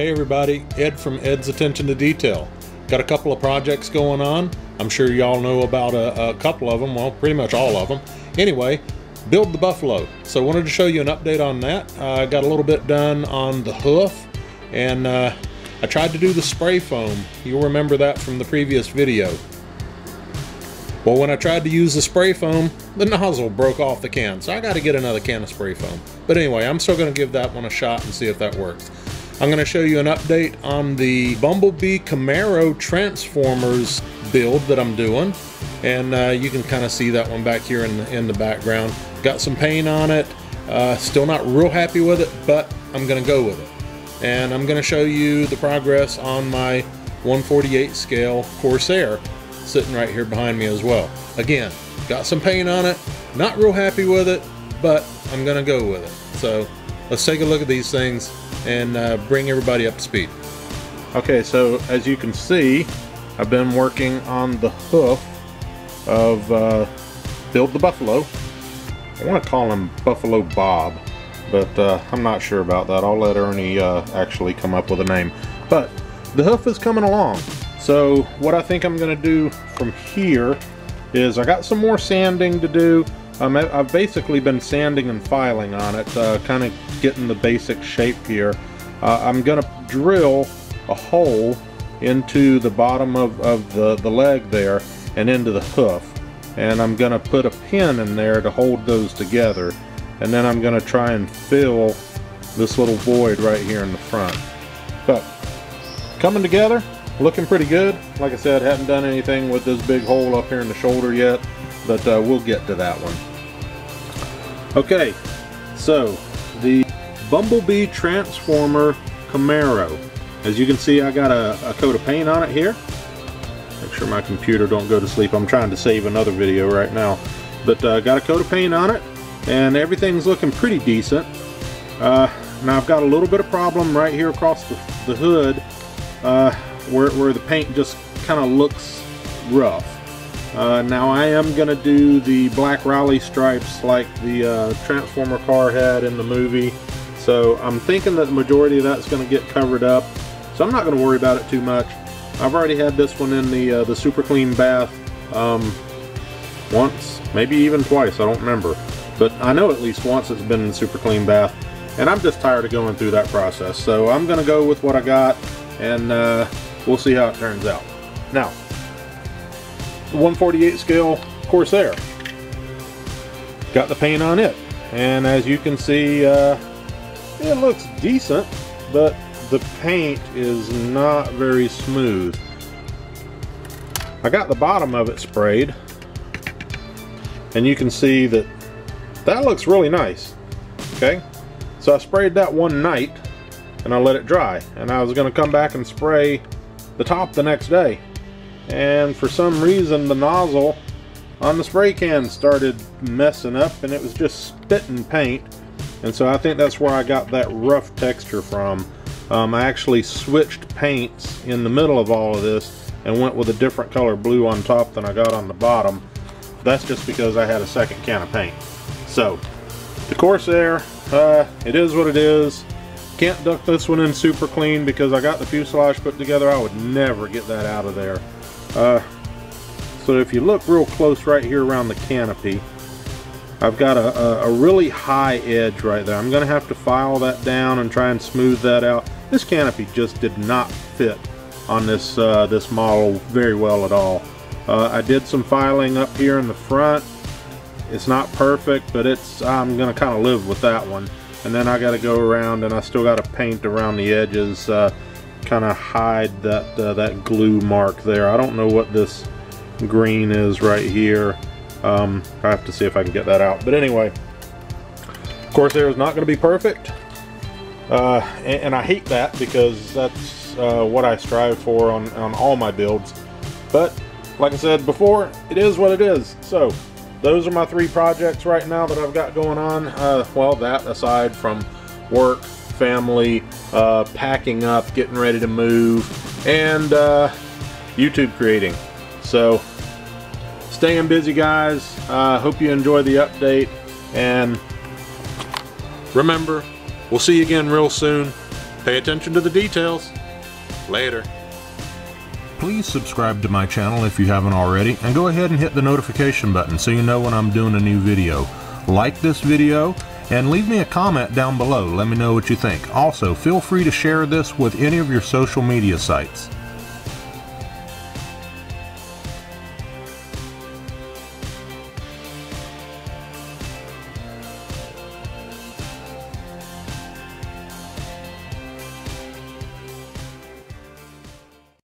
Hey everybody, Ed from Ed's Attention to Detail. Got a couple of projects going on. I'm sure y'all know about a, a, couple of them, well, pretty much all of them. Anyway, build the Buffalo. So I wanted to show you an update on that. I uh, got a little bit done on the hoof, and uh, I tried to do the spray foam. You'll remember that from the previous video. Well, when I tried to use the spray foam, the nozzle broke off the can, so I got to get another can of spray foam. But anyway, I'm still going to give that one a shot and see if that works. I'm going to show you an update on the Bumblebee Camaro Transformers build that I'm doing. And uh, you can kind of see that one back here in the, in the background. Got some paint on it. Uh, still not real happy with it, but I'm going to go with it. And I'm going to show you the progress on my 148 scale Corsair sitting right here behind me as well. Again, got some paint on it, not real happy with it, but I'm gonna go with it. So let's take a look at these things and uh, bring everybody up to speed. Okay, so as you can see, I've been working on the hoof of uh, Build the Buffalo. I want to call him Buffalo Bob, but uh, I'm not sure about that. I'll let Ernie uh, actually come up with a name. But the hoof is coming along. So what I think I'm going to do from here is I got some more sanding to do. Um, I've basically been sanding and filing on it, uh, kind of getting the basic shape here. Uh, I'm going to drill a hole into the bottom of, of the, the leg there and into the hoof. And I'm going to put a pin in there to hold those together. And then I'm going to try and fill this little void right here in the front. But coming together, looking pretty good. Like I said, haven't done anything with this big hole up here in the shoulder yet, but uh, we'll get to that one. Okay, so the Bumblebee Transformer Camaro. As you can see, I got a, a coat of paint on it here. Make sure my computer don't go to sleep. I'm trying to save another video right now. But uh, got a coat of paint on it, and everything's looking pretty decent. Uh, now I've got a little bit of problem right here across the, the hood. Uh, where, where the paint just kind of looks rough. Uh, now I am going to do the black rally stripes like the uh, Transformer car had in the movie. So I'm thinking that the majority of that's going to get covered up. So I'm not going to worry about it too much. I've already had this one in the uh, the super clean bath um, once, maybe even twice, I don't remember. But I know at least once it's been in the super clean bath. And I'm just tired of going through that process. So I'm going to go with what I got. And uh, we'll see how it turns out. Now, 148 scale Corsair. Got the paint on it. And as you can see, uh, it looks decent, but the paint is not very smooth. I got the bottom of it sprayed, and you can see that that looks really nice. Okay, so I sprayed that one night, and I let it dry. And I was going to come back and spray the top the next day. And for some reason, the nozzle on the spray can started messing up and it was just spitting paint. And so I think that's where I got that rough texture from. Um, I actually switched paints in the middle of all of this and went with a different color blue on top than I got on the bottom. That's just because I had a second can of paint. So, the Corsair, uh, it is what it is. Can't duck this one in super clean because I got the fuselage put together. I would never get that out of there. Uh, so if you look real close right here around the canopy, I've got a, a, a really high edge right there. I'm going to have to file that down and try and smooth that out. This canopy just did not fit on this uh, this model very well at all. Uh, I did some filing up here in the front. It's not perfect, but it's I'm going to kind of live with that one and then I got to go around and I still got to paint around the edges uh, kind of hide that uh, that glue mark there. I don't know what this green is right here. Um, I have to see if I can get that out. But anyway Corsair is not going to be perfect. Uh, and, and, I hate that because that's uh, what I strive for on, on all my builds. But like I said before it is what it is. So those are my three projects right now that I've got going on. Uh, well, that aside from work, family, uh, packing up, getting ready to move, and uh, YouTube creating. So, staying busy, guys. Uh, hope you enjoy the update. And remember, we'll see you again real soon. Pay attention to the details. Later. Please subscribe to my channel if you haven't already, and go ahead and hit the notification button so you know when I'm doing a new video. Like this video, and leave me a comment down below. Let me know what you think. Also, feel free to share this with any of your social media sites.